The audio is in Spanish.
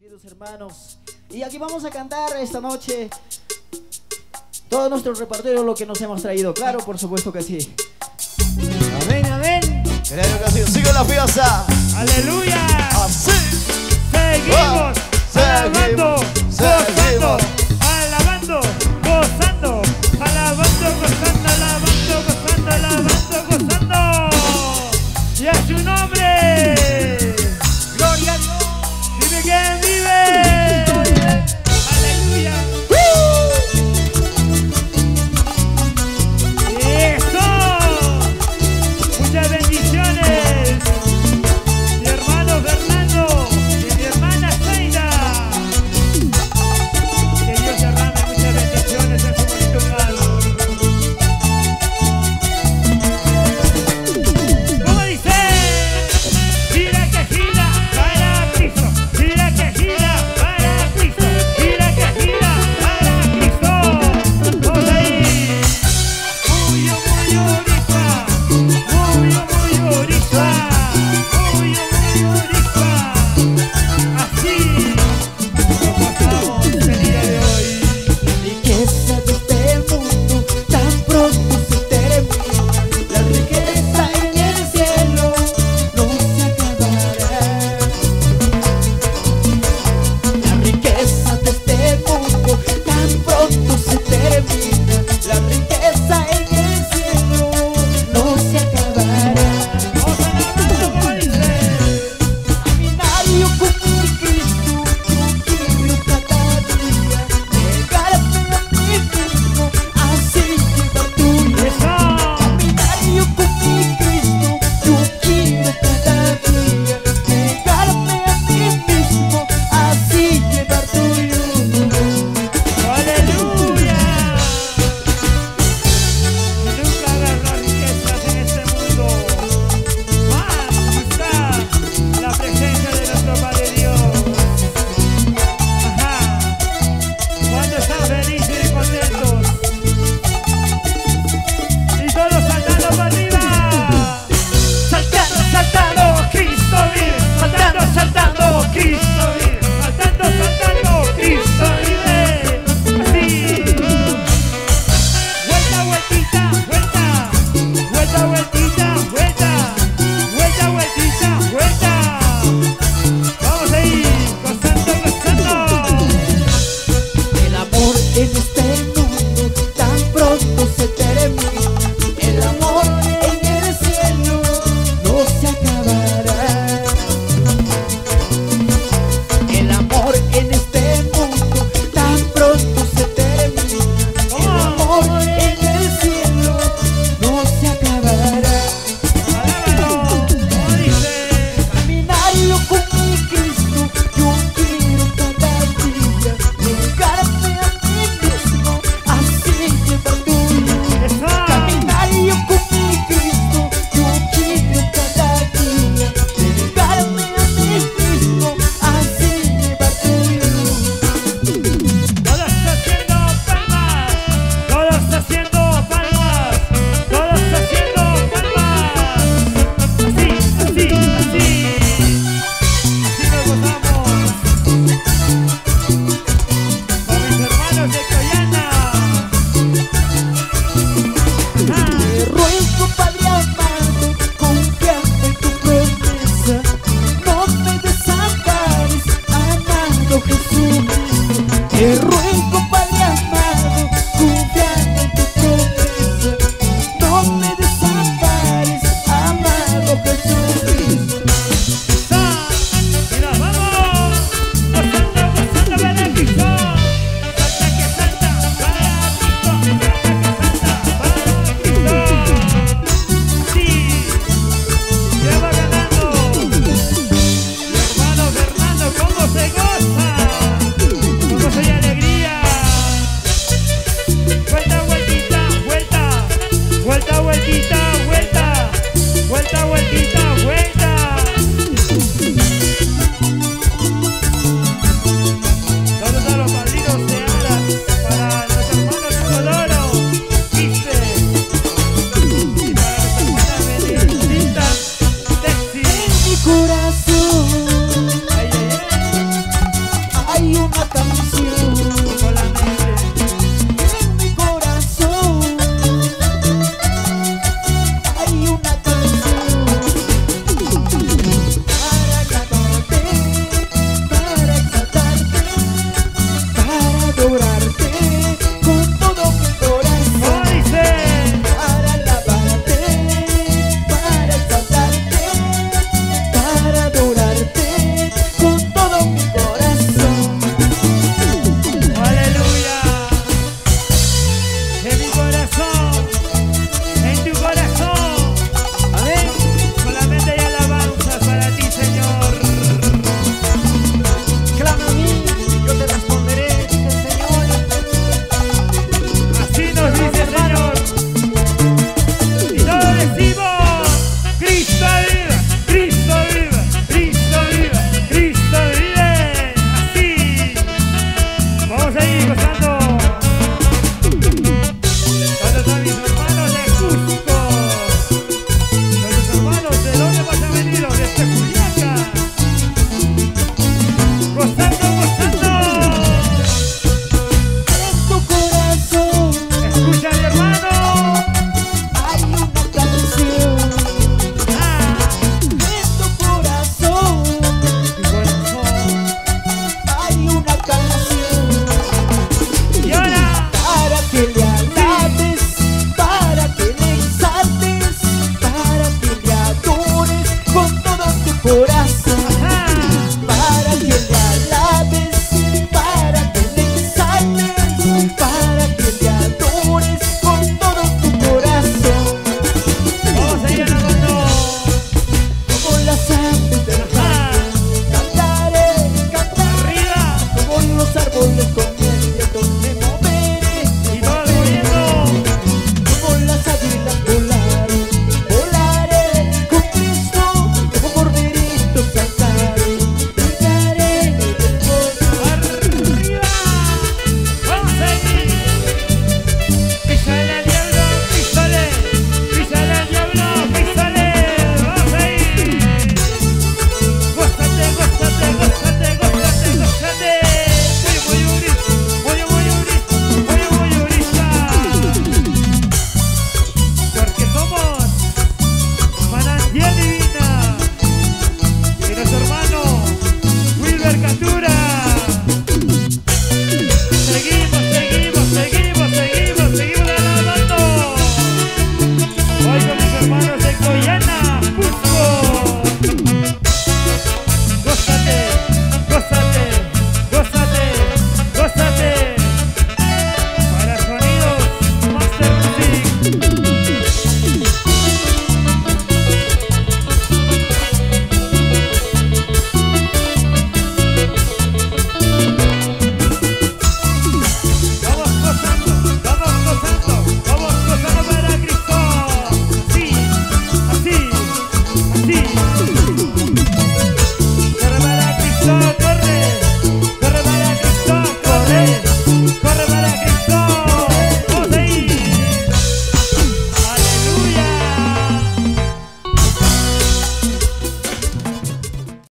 Queridos hermanos, y aquí vamos a cantar esta noche todo nuestro repertorio, lo que nos hemos traído. Claro, por supuesto que sí. Amén, amén. La fiesta. Aleluya.